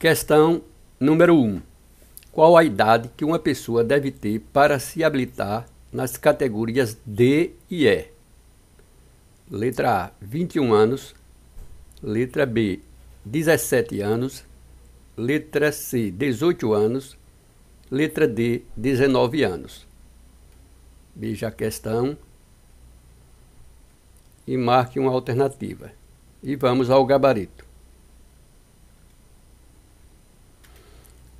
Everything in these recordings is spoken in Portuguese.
Questão número 1. Qual a idade que uma pessoa deve ter para se habilitar nas categorias D e E? Letra A, 21 anos. Letra B, 17 anos. Letra C, 18 anos. Letra D, 19 anos. Veja a questão e marque uma alternativa. E vamos ao gabarito.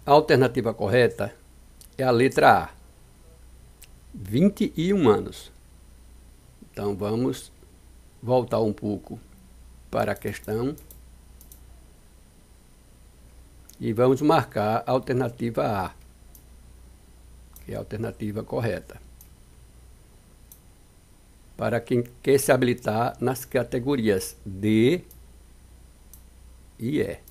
A alternativa correta é a letra A. 21 anos. Então vamos voltar um pouco para a questão e vamos marcar a alternativa A, que é a alternativa correta. Para quem quer se habilitar nas categorias D e E.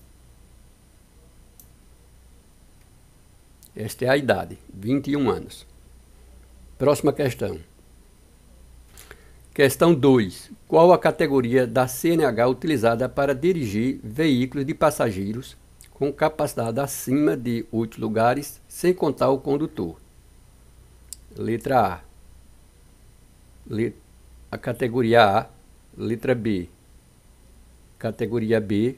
Esta é a idade, 21 anos. Próxima questão. Questão 2. Qual a categoria da CNH utilizada para dirigir veículos de passageiros com capacidade acima de 8 lugares, sem contar o condutor? Letra A. A categoria A. Letra B. Categoria B.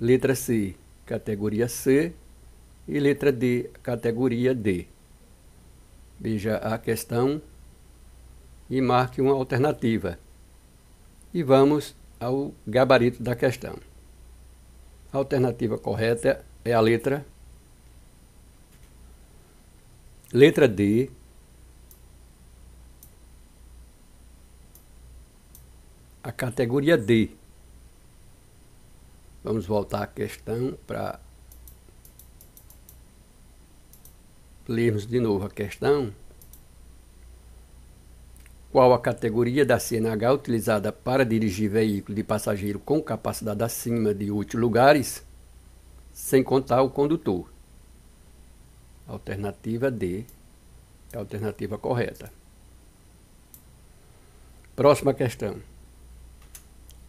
Letra C. Categoria C e letra D, categoria D. Veja a questão e marque uma alternativa. E vamos ao gabarito da questão. A alternativa correta é a letra letra D. A categoria D. Vamos voltar à questão para lermos de novo a questão, qual a categoria da CNH utilizada para dirigir veículo de passageiro com capacidade acima de 8 lugares, sem contar o condutor? Alternativa D é a alternativa correta. Próxima questão.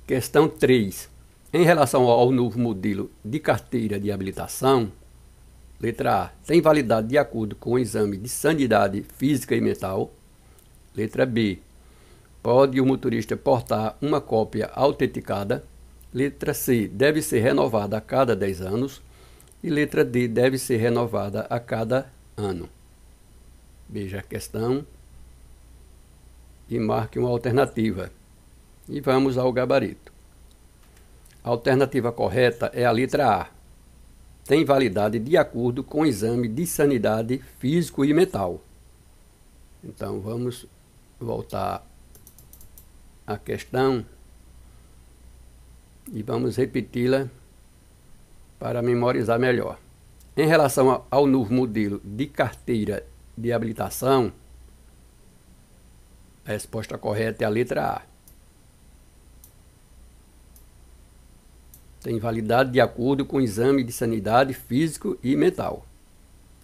Questão 3. Em relação ao novo modelo de carteira de habilitação, Letra A. Tem validade de acordo com o exame de sanidade física e mental. Letra B. Pode o motorista portar uma cópia autenticada. Letra C. Deve ser renovada a cada 10 anos. E letra D. Deve ser renovada a cada ano. Veja a questão e marque uma alternativa. E vamos ao gabarito. A alternativa correta é a letra A tem validade de acordo com o exame de sanidade físico e mental. Então vamos voltar à questão e vamos repeti-la para memorizar melhor. Em relação ao novo modelo de carteira de habilitação, a resposta correta é a letra A. tem validade de acordo com o exame de sanidade físico e mental.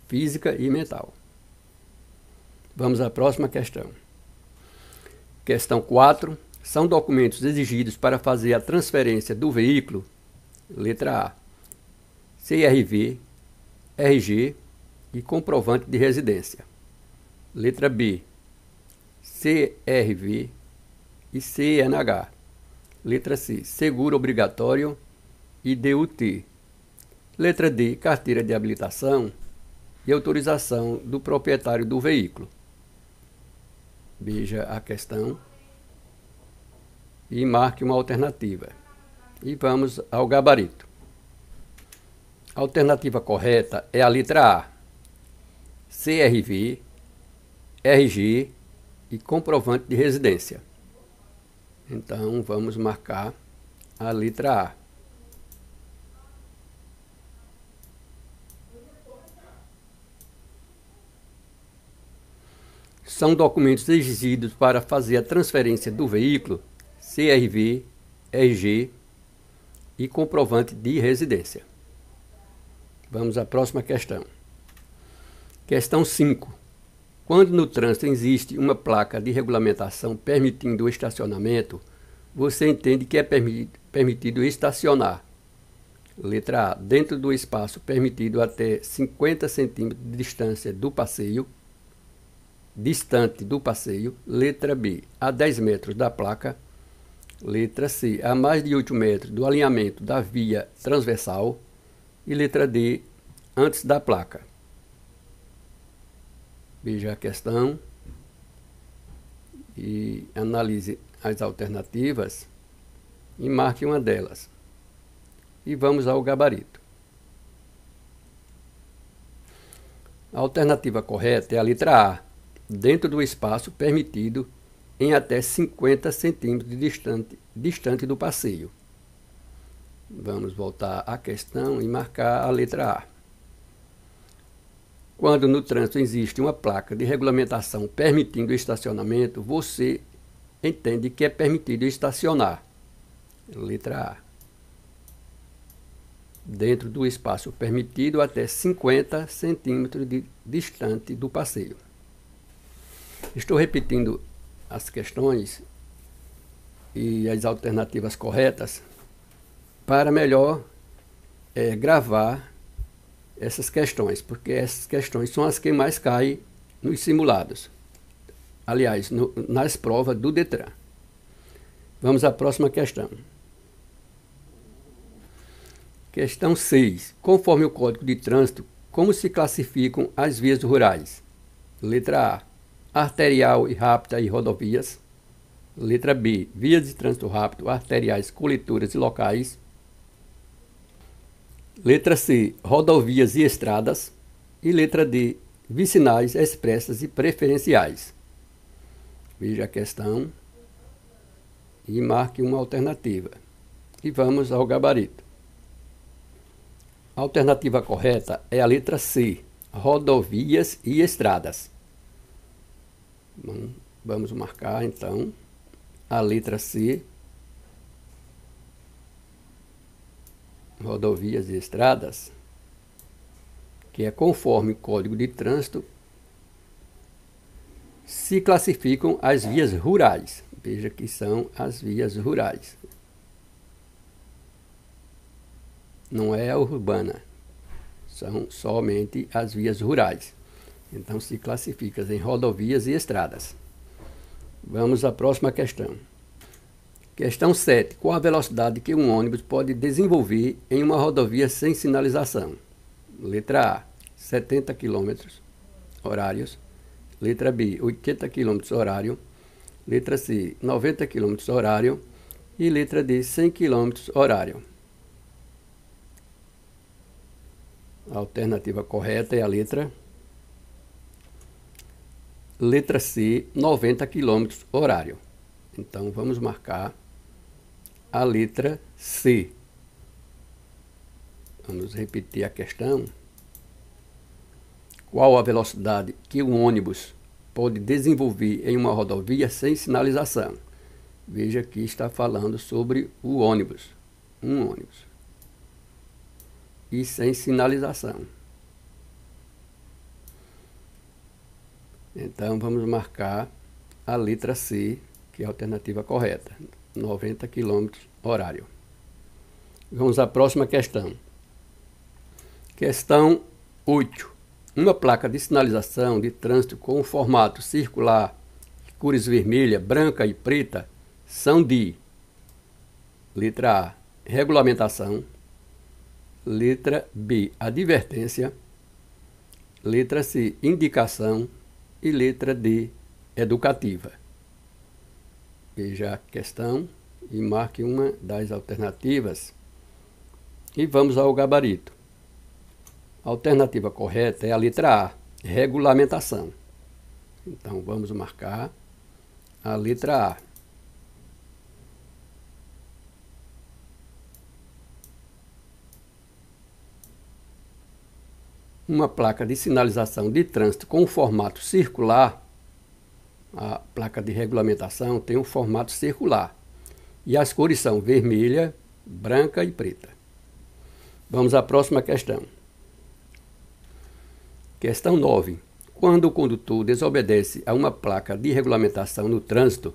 Física e mental. Vamos à próxima questão. Questão 4. São documentos exigidos para fazer a transferência do veículo? Letra A. CRV, RG e comprovante de residência. Letra B. CRV e CNH. Letra C. Seguro obrigatório e DUT. Letra D, carteira de habilitação e autorização do proprietário do veículo. Veja a questão e marque uma alternativa. E vamos ao gabarito. A alternativa correta é a letra A. CRV, RG e comprovante de residência. Então vamos marcar a letra A. são documentos exigidos para fazer a transferência do veículo, CRV, RG e comprovante de residência. Vamos à próxima questão. Questão 5. Quando no trânsito existe uma placa de regulamentação permitindo o estacionamento, você entende que é permitido estacionar. Letra A. Dentro do espaço permitido até 50 centímetros de distância do passeio. Distante do passeio. Letra B. A 10 metros da placa. Letra C. A mais de 8 metros do alinhamento da via transversal. E letra D. Antes da placa. Veja a questão e analise as alternativas e marque uma delas. E vamos ao gabarito. A alternativa correta é a letra A, dentro do espaço permitido em até 50 centímetros de distante, distante do passeio. Vamos voltar à questão e marcar a letra A. Quando no trânsito existe uma placa de regulamentação permitindo o estacionamento, você entende que é permitido estacionar. Letra A. Dentro do espaço permitido até 50 centímetros de distante do passeio. Estou repetindo as questões e as alternativas corretas para melhor é, gravar essas questões, porque essas questões são as que mais caem nos simulados. Aliás, no, nas provas do Detran. Vamos à próxima questão. Questão 6. Conforme o Código de Trânsito, como se classificam as vias rurais? Letra A. Arterial e rápida e rodovias. Letra B. Vias de trânsito rápido, arteriais, coleturas e locais. Letra C. Rodovias e estradas. E letra D. Vicinais, expressas e preferenciais. Veja a questão e marque uma alternativa. E vamos ao gabarito. A alternativa correta é a letra C, rodovias e estradas. Bom, vamos marcar então a letra C, rodovias e estradas, que é conforme o Código de Trânsito, se classificam as vias rurais. Veja que são as vias rurais. não é a urbana, são somente as vias rurais. Então se classifica em rodovias e estradas. Vamos à próxima questão. Questão 7. Qual a velocidade que um ônibus pode desenvolver em uma rodovia sem sinalização? Letra A, 70 km horários. Letra B, 80 km horário. Letra C, 90 km horário. E letra D, 100 km horário. A alternativa correta é a letra letra C, 90 km horário. Então vamos marcar a letra C. Vamos repetir a questão. Qual a velocidade que um ônibus pode desenvolver em uma rodovia sem sinalização? Veja que está falando sobre o ônibus, um ônibus e sem sinalização. Então vamos marcar a letra C, que é a alternativa correta, 90 km horário. Vamos à próxima questão. Questão 8. Uma placa de sinalização de trânsito com formato circular, cores vermelha, branca e preta são de letra A, regulamentação, Letra B, advertência. Letra C, indicação. E letra D, educativa. Veja a questão e marque uma das alternativas. E vamos ao gabarito. A alternativa correta é a letra A, regulamentação. Então vamos marcar a letra A. uma placa de sinalização de trânsito com formato circular, a placa de regulamentação tem um formato circular. E as cores são vermelha, branca e preta. Vamos à próxima questão. Questão 9. Quando o condutor desobedece a uma placa de regulamentação no trânsito,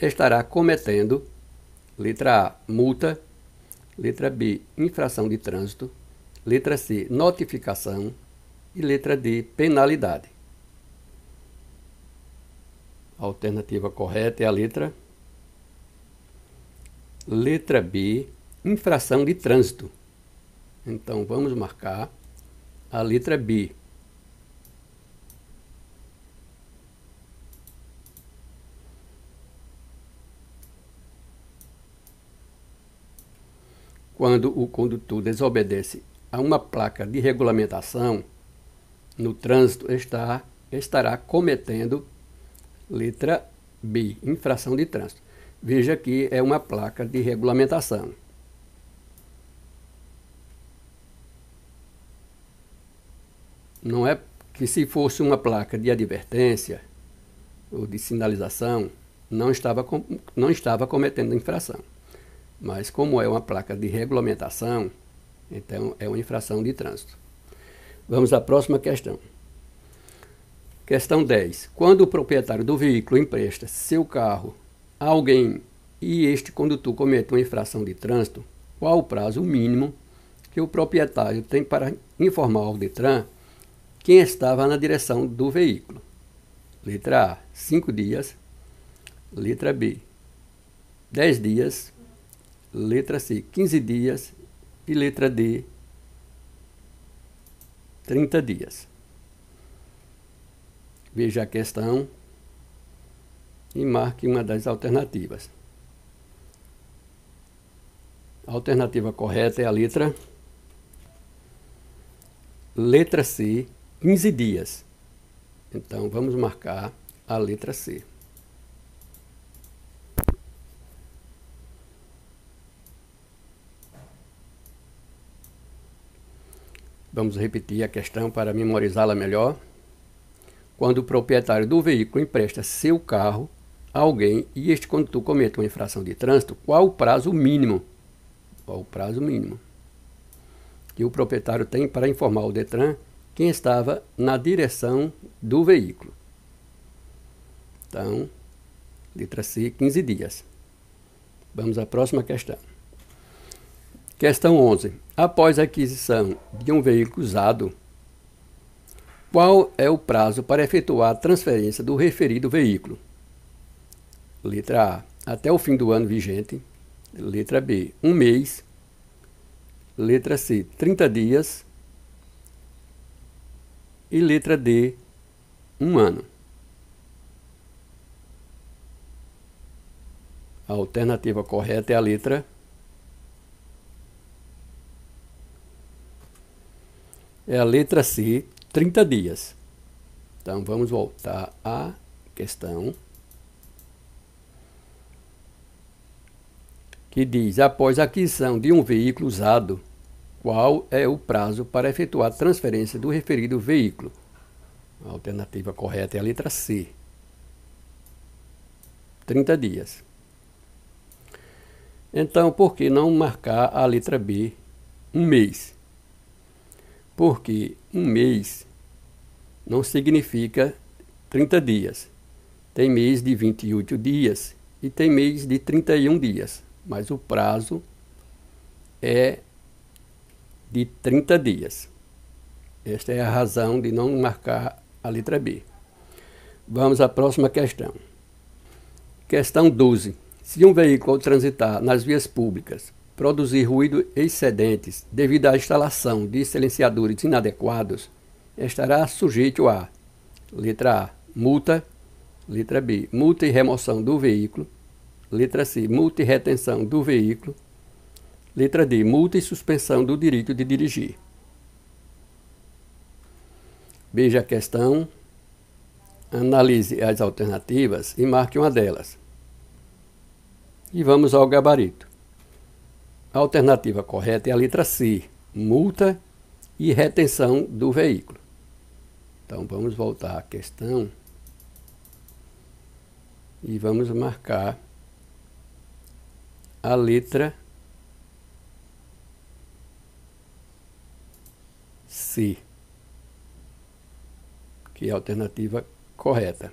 estará cometendo, letra A, multa, Letra B, infração de trânsito. Letra C, notificação. E letra D, penalidade. A alternativa correta é a letra Letra B, infração de trânsito. Então vamos marcar a letra B. Quando o condutor desobedece a uma placa de regulamentação no trânsito, está, estará cometendo letra B, infração de trânsito. Veja que é uma placa de regulamentação. Não é que se fosse uma placa de advertência ou de sinalização, não estava, não estava cometendo infração. Mas como é uma placa de regulamentação, então é uma infração de trânsito. Vamos à próxima questão. Questão 10. Quando o proprietário do veículo empresta seu carro a alguém e este condutor comete uma infração de trânsito, qual o prazo mínimo que o proprietário tem para informar ao Detran quem estava na direção do veículo? Letra A, 5 dias. Letra B, 10 dias. Letra C, 15 dias. E letra D, 30 dias. Veja a questão e marque uma das alternativas. A alternativa correta é a letra letra C, 15 dias. Então vamos marcar a letra C. Vamos repetir a questão para memorizá-la melhor. Quando o proprietário do veículo empresta seu carro a alguém e este condutor comete uma infração de trânsito, qual o prazo mínimo? Qual o prazo mínimo que o proprietário tem para informar o Detran quem estava na direção do veículo? Então, letra C, 15 dias. Vamos à próxima questão. Questão 11. Após a aquisição de um veículo usado, qual é o prazo para efetuar a transferência do referido veículo? Letra A, até o fim do ano vigente. Letra B, um mês. Letra C, 30 dias. E letra D, um ano. A alternativa correta é a letra É a letra C, 30 dias. Então vamos voltar à questão. Que diz: após a aquisição de um veículo usado, qual é o prazo para efetuar a transferência do referido veículo? A alternativa correta é a letra C. 30 dias. Então, por que não marcar a letra B um mês? Porque um mês não significa 30 dias. Tem mês de 28 dias e tem mês de 31 dias, mas o prazo é de 30 dias. Esta é a razão de não marcar a letra B. Vamos à próxima questão. Questão 12. Se um veículo transitar nas vias públicas produzir ruído excedentes devido à instalação de silenciadores inadequados, estará sujeito a letra A, multa, letra B, multa e remoção do veículo, letra C, multa e retenção do veículo, letra D, multa e suspensão do direito de dirigir. Veja a questão, analise as alternativas e marque uma delas. E vamos ao gabarito. A alternativa correta é a letra C, multa e retenção do veículo. Então vamos voltar à questão e vamos marcar a letra C, que é a alternativa correta.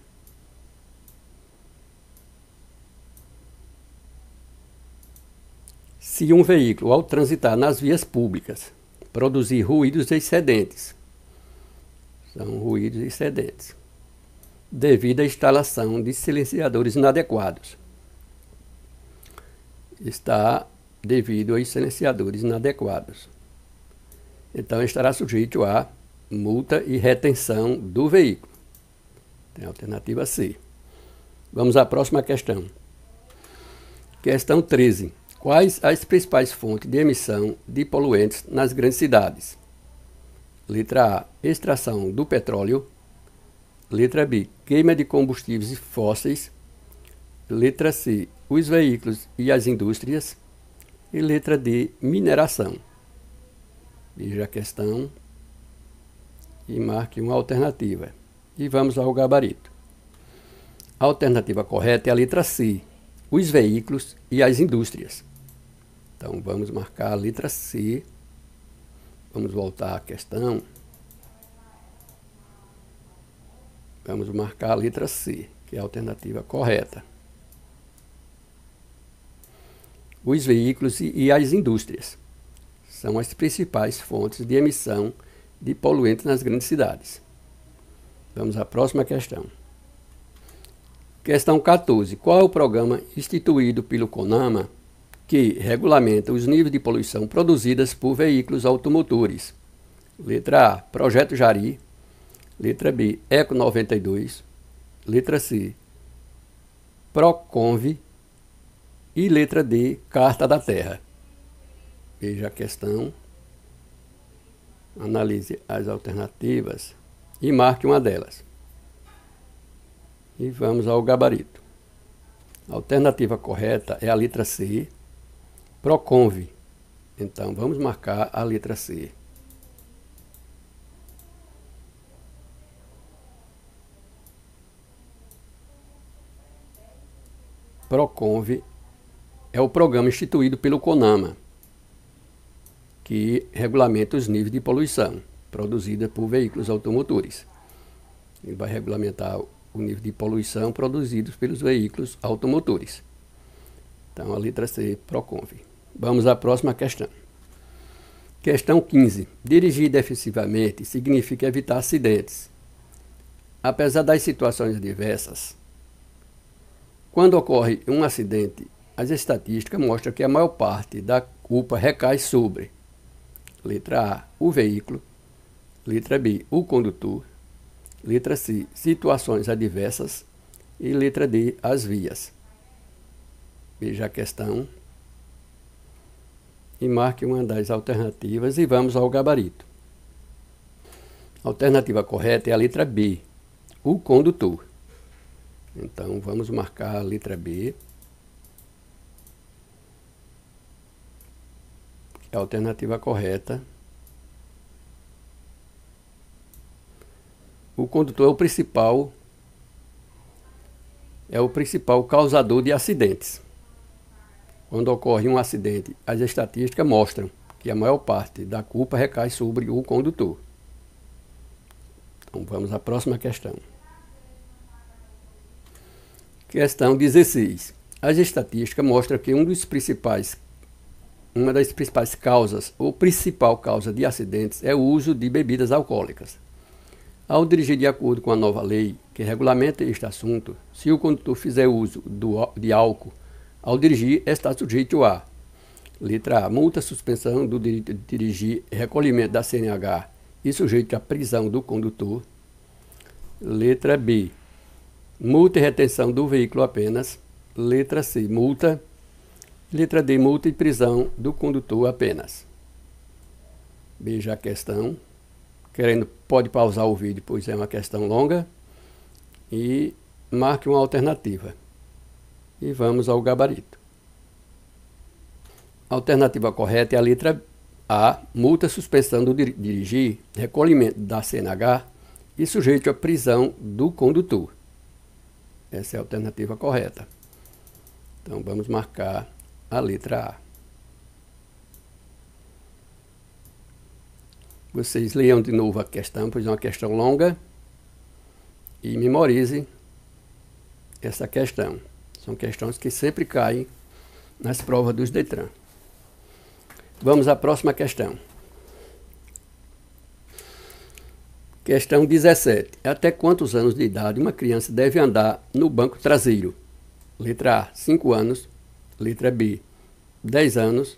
Se um veículo, ao transitar nas vias públicas, produzir ruídos excedentes, são ruídos excedentes, devido à instalação de silenciadores inadequados. Está devido a silenciadores inadequados. Então estará sujeito a multa e retenção do veículo. Tem alternativa C. Vamos à próxima questão. Questão 13. Quais as principais fontes de emissão de poluentes nas grandes cidades? Letra A: extração do petróleo. Letra B: queima de combustíveis fósseis. Letra C: os veículos e as indústrias. E letra D: mineração. Veja a questão e marque uma alternativa. E vamos ao gabarito. A alternativa correta é a letra C: os veículos e as indústrias. Então vamos marcar a letra C Vamos voltar à questão. Vamos marcar a letra C, que é a alternativa correta. Os veículos e as indústrias são as principais fontes de emissão de poluentes nas grandes cidades. Vamos à próxima questão. Questão 14. Qual é o programa instituído pelo CONAMA que regulamenta os níveis de poluição produzidas por veículos automotores. Letra A, Projeto Jari. Letra B, Eco 92. Letra C, Proconv. E letra D, Carta da Terra. Veja a questão, analise as alternativas e marque uma delas. E vamos ao gabarito. A alternativa correta é a letra C, Proconve. Então, vamos marcar a letra C. Proconve é o programa instituído pelo CONAMA, que regulamenta os níveis de poluição produzida por veículos automotores. Ele vai regulamentar o nível de poluição produzidos pelos veículos automotores. Então, a letra C, Proconve. Vamos à próxima questão. Questão 15. Dirigir defensivamente significa evitar acidentes. Apesar das situações diversas, quando ocorre um acidente, as estatísticas mostram que a maior parte da culpa recai sobre letra A, o veículo, letra B, o condutor, letra C, situações adversas e letra D, as vias. Veja a questão e marque uma das alternativas e vamos ao gabarito. A alternativa correta é a letra B, o condutor. Então vamos marcar a letra B. É a alternativa correta. O condutor é o principal é o principal causador de acidentes. Quando ocorre um acidente, as estatísticas mostram que a maior parte da culpa recai sobre o condutor. Então vamos à próxima questão. Questão 16. As estatísticas mostram que um dos principais, uma das principais causas ou principal causa de acidentes é o uso de bebidas alcoólicas. Ao dirigir de acordo com a nova lei que regulamenta este assunto, se o condutor fizer uso do, de álcool ao dirigir, está sujeito a letra A, multa, suspensão do direito de dirigir, recolhimento da CNH e sujeito à prisão do condutor. Letra B, multa e retenção do veículo apenas. Letra C, multa. Letra D, multa e prisão do condutor apenas. Veja a questão. Querendo, pode pausar o vídeo, pois é uma questão longa. E marque uma alternativa e vamos ao gabarito. A alternativa correta é a letra A, multa, suspensão do dirigir, recolhimento da CNH e sujeito à prisão do condutor. Essa é a alternativa correta. Então vamos marcar a letra A. Vocês leiam de novo a questão, pois é uma questão longa, e memorize essa questão. São questões que sempre caem nas provas dos Detran. Vamos à próxima questão. Questão 17. Até quantos anos de idade uma criança deve andar no banco traseiro? Letra A, 5 anos. Letra B, 10 anos.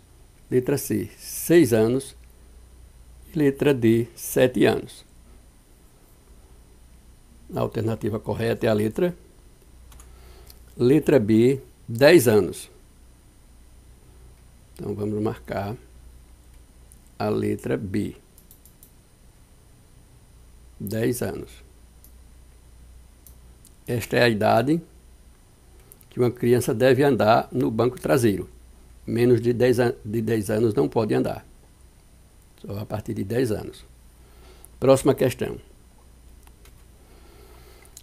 Letra C, 6 anos. Letra D, 7 anos. A alternativa correta é a letra. Letra B, 10 anos. Então vamos marcar a letra B. 10 anos. Esta é a idade que uma criança deve andar no banco traseiro. Menos de 10, an de 10 anos não pode andar. Só a partir de 10 anos. Próxima questão.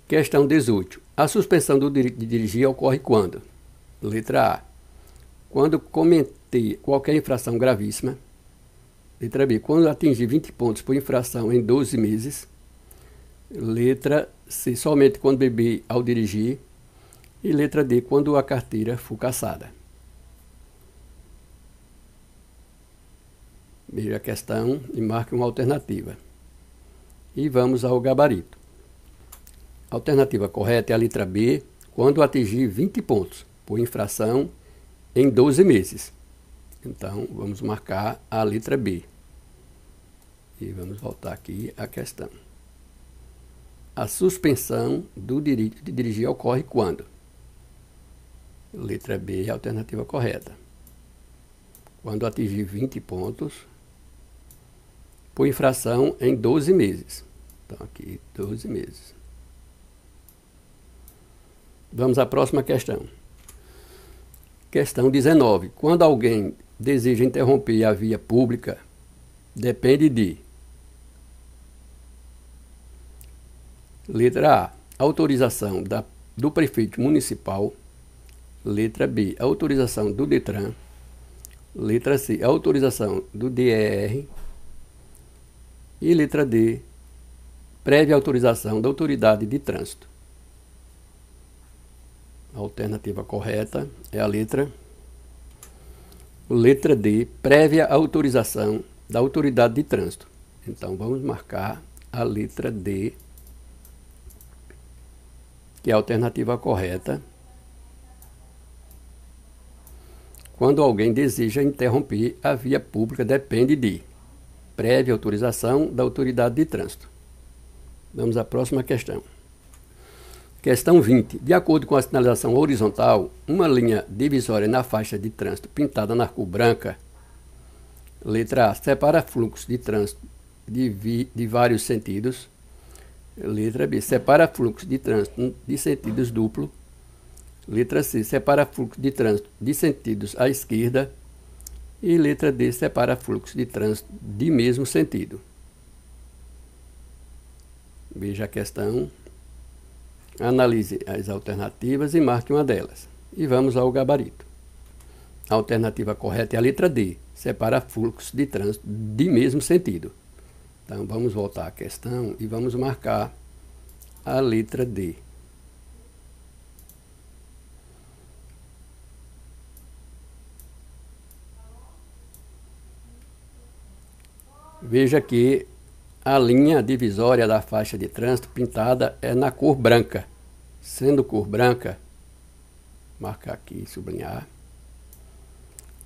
Questão 18. A suspensão do direito de dirigir ocorre quando? Letra A. Quando cometer qualquer infração gravíssima. Letra B. Quando atingir 20 pontos por infração em 12 meses. Letra C. Somente quando beber ao dirigir. E letra D. Quando a carteira for caçada. Veja a questão e marque uma alternativa. E vamos ao gabarito. A alternativa correta é a letra B, quando atingir 20 pontos por infração em 12 meses. Então, vamos marcar a letra B. E vamos voltar aqui à questão. A suspensão do direito de dirigir ocorre quando? Letra B é a alternativa correta. Quando atingir 20 pontos por infração em 12 meses. Então, aqui, 12 meses. Vamos à próxima questão. Questão 19. Quando alguém deseja interromper a via pública, depende de Letra A. Autorização da, do prefeito municipal. Letra B. Autorização do DETRAN. Letra C. Autorização do DER. E letra D. Prévia autorização da autoridade de trânsito. A alternativa correta é a letra letra D, prévia autorização da autoridade de trânsito. Então vamos marcar a letra D que é a alternativa correta, quando alguém deseja interromper a via pública, depende de prévia autorização da autoridade de trânsito. Vamos à próxima questão. Questão 20. De acordo com a sinalização horizontal, uma linha divisória na faixa de trânsito pintada na cor branca, letra A, separa fluxos de trânsito de, vi, de vários sentidos, Letra B. Separa fluxo de trânsito de sentidos duplo. Letra C. Separa fluxo de trânsito de sentidos à esquerda. E letra D. Separa fluxo de trânsito de mesmo sentido. Veja a questão. Analise as alternativas e marque uma delas. E vamos ao gabarito. A alternativa correta é a letra D. Separa fluxo de trânsito de mesmo sentido. Então vamos voltar à questão e vamos marcar a letra D. Veja que a linha divisória da faixa de trânsito pintada é na cor branca. Sendo cor branca, marcar aqui, sublinhar,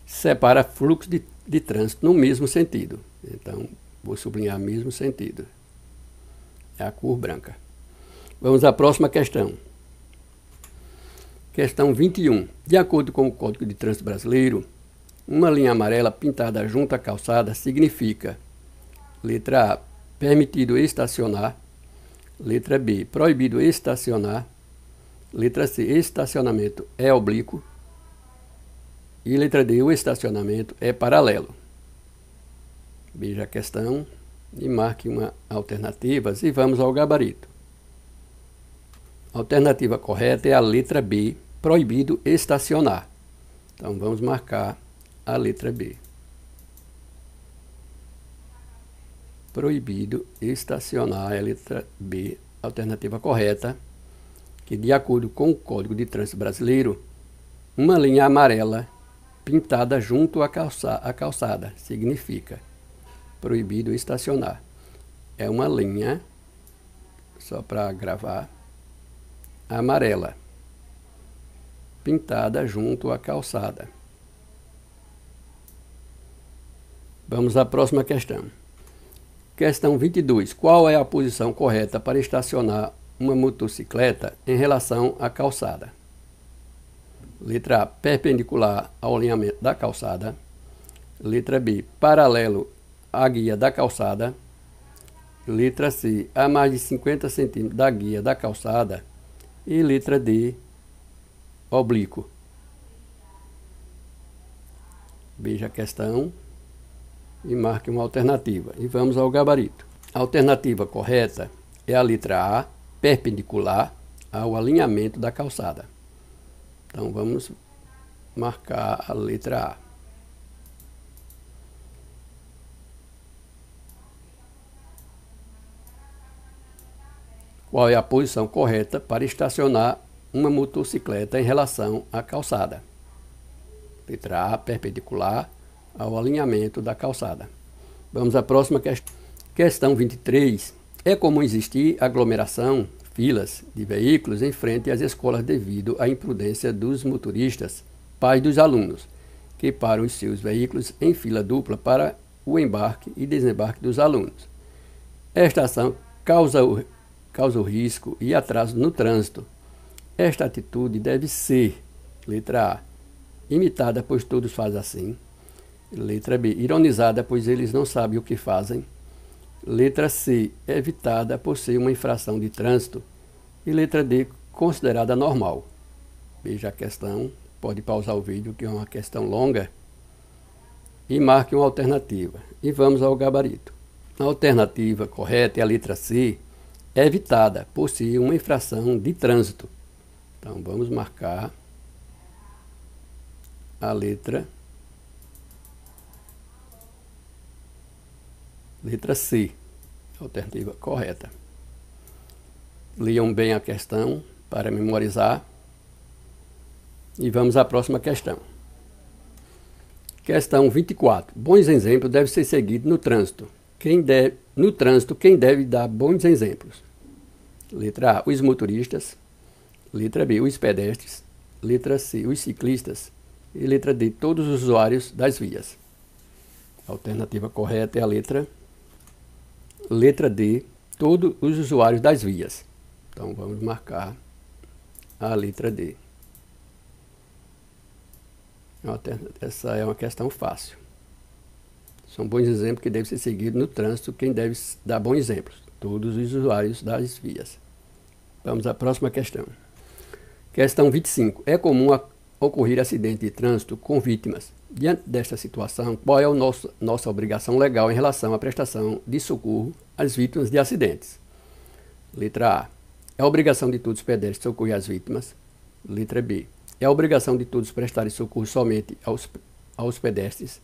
separa fluxo de, de trânsito no mesmo sentido. Então, Vou sublinhar mesmo sentido. É a cor branca. Vamos à próxima questão. Questão 21. De acordo com o Código de Trânsito Brasileiro, uma linha amarela pintada junto à calçada significa: letra A, permitido estacionar, letra B, proibido estacionar, letra C, estacionamento é oblíquo e letra D, o estacionamento é paralelo. Veja a questão e marque uma alternativas e vamos ao gabarito. A alternativa correta é a letra B, proibido estacionar. Então vamos marcar a letra B. Proibido estacionar a letra B, alternativa correta, que de acordo com o Código de Trânsito Brasileiro, uma linha amarela pintada junto à, calça, à calçada. Significa proibido estacionar. É uma linha, só para gravar, amarela, pintada junto à calçada. Vamos à próxima questão. Questão 22. Qual é a posição correta para estacionar uma motocicleta em relação à calçada? Letra A, perpendicular ao alinhamento da calçada. Letra B, paralelo à guia da calçada. Letra C, a mais de 50 centímetros da guia da calçada. E letra D, oblíquo. Veja a questão e marque uma alternativa. E vamos ao gabarito. A alternativa correta é a letra A, perpendicular ao alinhamento da calçada. Então vamos marcar a letra A. Qual é a posição correta para estacionar uma motocicleta em relação à calçada? Letra A, perpendicular ao alinhamento da calçada. Vamos à próxima questão. Questão 23. É comum existir aglomeração filas de veículos em frente às escolas devido à imprudência dos motoristas, pais dos alunos, que param os seus veículos em fila dupla para o embarque e desembarque dos alunos. Esta ação causa o, causa o risco e atraso no trânsito. Esta atitude deve ser, letra A, imitada, pois todos fazem assim. Letra B, ironizada, pois eles não sabem o que fazem. Letra C, evitada por ser uma infração de trânsito. E letra D, considerada normal. Veja a questão, pode pausar o vídeo, que é uma questão longa. E marque uma alternativa. E vamos ao gabarito. A alternativa correta é a letra C, evitada por ser uma infração de trânsito. Então vamos marcar a letra Letra C, alternativa correta. Leiam bem a questão para memorizar. E vamos à próxima questão. Questão 24. Bons exemplos devem ser seguidos no trânsito. Quem deve, no trânsito, quem deve dar bons exemplos? Letra A, os motoristas. Letra B, os pedestres. Letra C, os ciclistas. E letra D, todos os usuários das vias. A alternativa correta é a letra Letra D, todos os usuários das vias. Então vamos marcar a letra D. Essa é uma questão fácil. São bons exemplos que devem ser seguidos no trânsito. Quem deve dar bons exemplos? Todos os usuários das vias. Vamos à próxima questão. Questão 25. É comum ocorrer acidente de trânsito com vítimas. Diante desta situação, qual é a nossa obrigação legal em relação à prestação de socorro às vítimas de acidentes? Letra A. É a obrigação de todos os pedestres socorrer as vítimas. Letra B. É a obrigação de todos prestarem socorro somente aos, aos pedestres.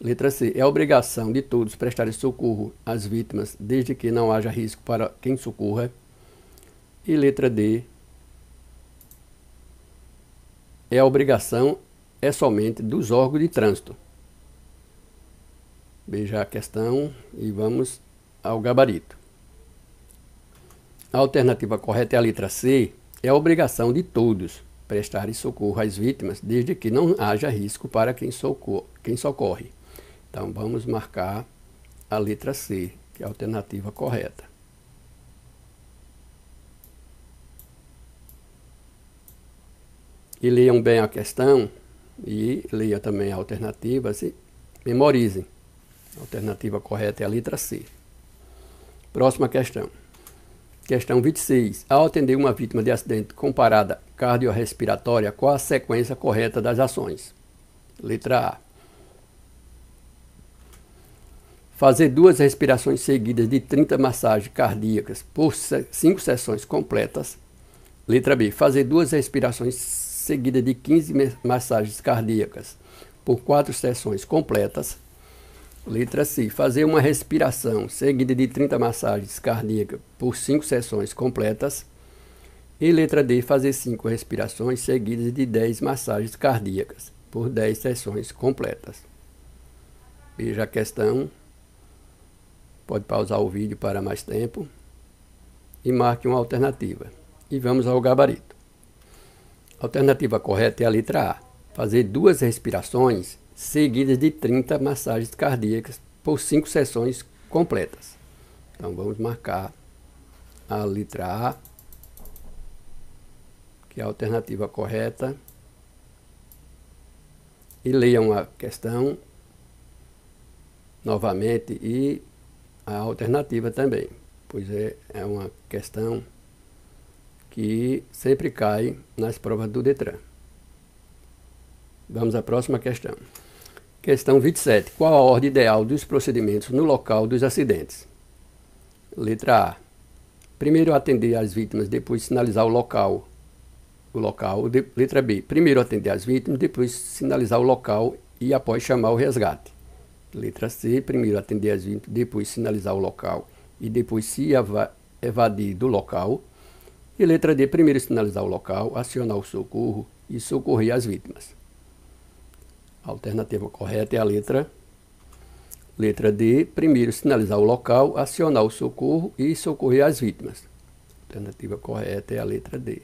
Letra C. É a obrigação de todos prestarem socorro às vítimas, desde que não haja risco para quem socorra. E letra D é a obrigação é somente dos órgãos de trânsito. Veja a questão e vamos ao gabarito. A alternativa correta é a letra C, é a obrigação de todos prestarem socorro às vítimas, desde que não haja risco para quem, socorre. Quem socorre. Então vamos marcar a letra C, que é a alternativa correta. E leiam bem a questão e leiam também alternativas e memorizem. A alternativa correta é a letra C. Próxima questão. Questão 26. Ao atender uma vítima de acidente com parada cardiorrespiratória, qual a sequência correta das ações? Letra A. Fazer duas respirações seguidas de 30 massagens cardíacas por 5 sessões completas. Letra B. Fazer duas respirações seguida de 15 massagens cardíacas por quatro sessões completas. Letra C. Fazer uma respiração seguida de 30 massagens cardíacas por cinco sessões completas. E letra D. Fazer cinco respirações seguidas de 10 massagens cardíacas. por 10 sessões completas. Veja a questão. Pode pausar o vídeo para mais tempo. E marque uma alternativa. E vamos ao gabarito. A alternativa correta é a letra A. Fazer duas respirações seguidas de 30 massagens cardíacas por 5 sessões completas. Então vamos marcar a letra A, que é a alternativa correta, e leiam a questão novamente e a alternativa também, pois é, é uma questão que sempre cai nas provas do Detran. Vamos à próxima questão. Questão 27. Qual a ordem ideal dos procedimentos no local dos acidentes? Letra A. Primeiro atender as vítimas, depois sinalizar o local. O local. De, letra B. Primeiro atender as vítimas, depois sinalizar o local e após chamar o resgate. Letra C. Primeiro atender as vítimas, depois sinalizar o local e depois se evadir do local. E letra D. Primeiro sinalizar o local, acionar o socorro e socorrer as vítimas. A alternativa correta é a letra Letra D. Primeiro, sinalizar o local, acionar o socorro e socorrer as vítimas. A alternativa correta é a letra D.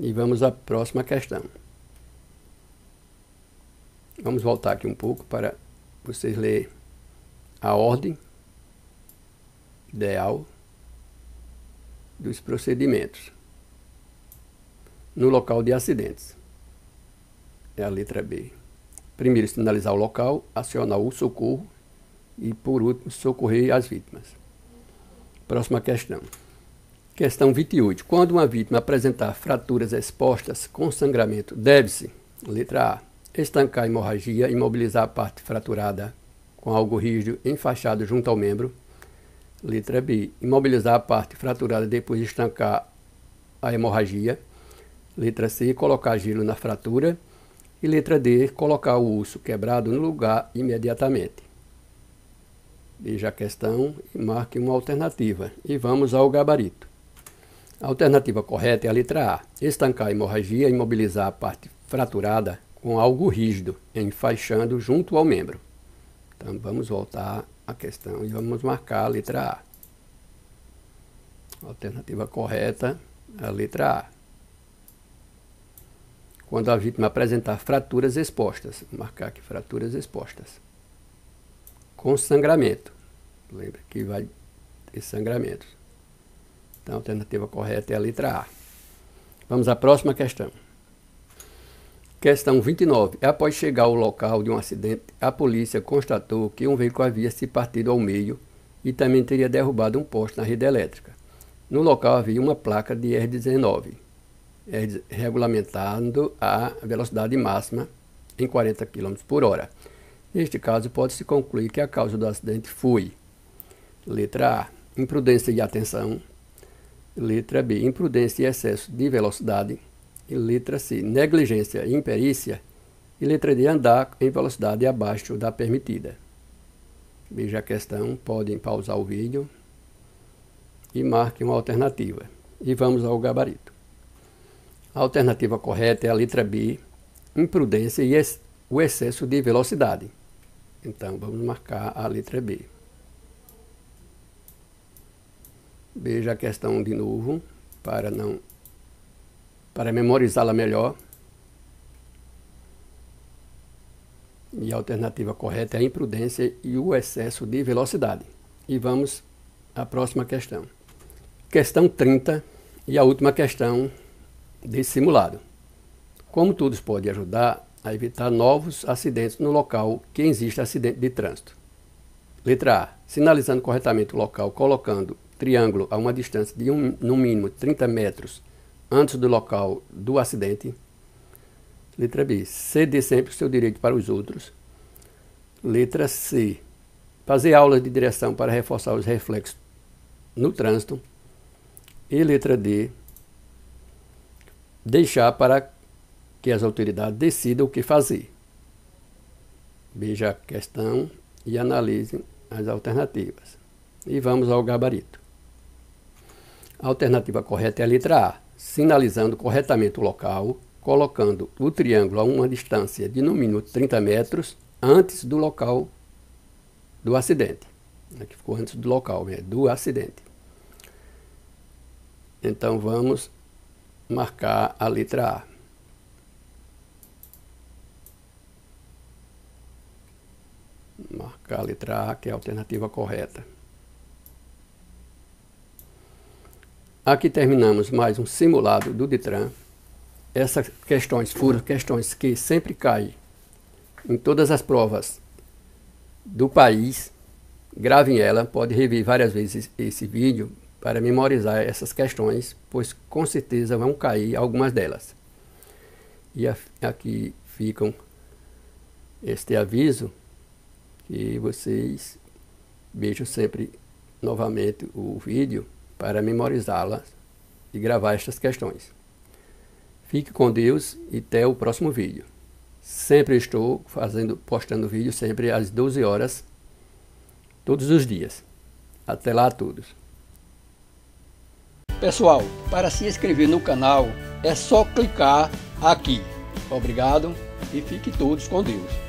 E vamos à próxima questão. Vamos voltar aqui um pouco para vocês lerem a ordem ideal dos procedimentos no local de acidentes. É a letra B. Primeiro, sinalizar o local, acionar o socorro e, por último, socorrer as vítimas. Próxima questão. Questão 28. Quando uma vítima apresentar fraturas expostas com sangramento, deve-se, letra A, estancar a hemorragia, imobilizar a parte fraturada com algo rígido enfaixado junto ao membro. Letra B, imobilizar a parte fraturada depois de estancar a hemorragia. Letra C, colocar gelo na fratura. E letra D, colocar o osso quebrado no lugar imediatamente. Veja a questão e marque uma alternativa. E vamos ao gabarito. A alternativa correta é a letra A. Estancar a hemorragia e imobilizar a parte fraturada com algo rígido, enfaixando junto ao membro. Então vamos voltar à questão e vamos marcar a letra A. A alternativa correta é a letra A quando a vítima apresentar fraturas expostas, vou marcar aqui fraturas expostas, com sangramento. Lembra que vai ter sangramentos. Então a alternativa correta é a letra A. Vamos à próxima questão. Questão 29. Após chegar ao local de um acidente, a polícia constatou que um veículo havia se partido ao meio e também teria derrubado um poste na rede elétrica. No local havia uma placa de R19 é, regulamentando a velocidade máxima em 40 km por hora. Neste caso, pode-se concluir que a causa do acidente foi letra A, imprudência e atenção, letra B, imprudência e excesso de velocidade, e letra C, negligência e imperícia, e letra D, andar em velocidade abaixo da permitida. Veja a questão, podem pausar o vídeo e marquem uma alternativa. E vamos ao gabarito. A alternativa correta é a letra B, imprudência e o excesso de velocidade. Então, vamos marcar a letra B. Veja a questão de novo, para não para memorizá-la melhor. E a alternativa correta é a imprudência e o excesso de velocidade. E vamos à próxima questão. Questão 30 e a última questão desse simulado. Como todos podem ajudar a evitar novos acidentes no local que existe acidente de trânsito. Letra A. Sinalizando corretamente o local, colocando triângulo a uma distância de um, no mínimo 30 metros antes do local do acidente. Letra B. Ceder sempre o seu direito para os outros. Letra C. Fazer aulas de direção para reforçar os reflexos no trânsito. E letra D deixar para que as autoridades decidam o que fazer. Veja a questão e analisem as alternativas. E vamos ao gabarito. A alternativa correta é a letra A, sinalizando corretamente o local, colocando o triângulo a uma distância de no mínimo 30 metros antes do local do acidente. Aqui ficou antes do local, né, do acidente. Então vamos marcar a letra A. Marcar a letra A, que é a alternativa correta. Aqui terminamos mais um simulado do Detran. Essas questões foram questões que sempre caem em todas as provas do país. Gravem ela, pode rever várias vezes esse vídeo para memorizar essas questões, pois com certeza vão cair algumas delas. E aqui ficam este aviso que vocês vejam sempre novamente o vídeo para memorizá-las e gravar estas questões. Fique com Deus e até o próximo vídeo. Sempre estou fazendo, postando vídeo sempre às 12 horas, todos os dias. Até lá a todos. Pessoal, para se inscrever no canal é só clicar aqui. Obrigado e fique todos com Deus.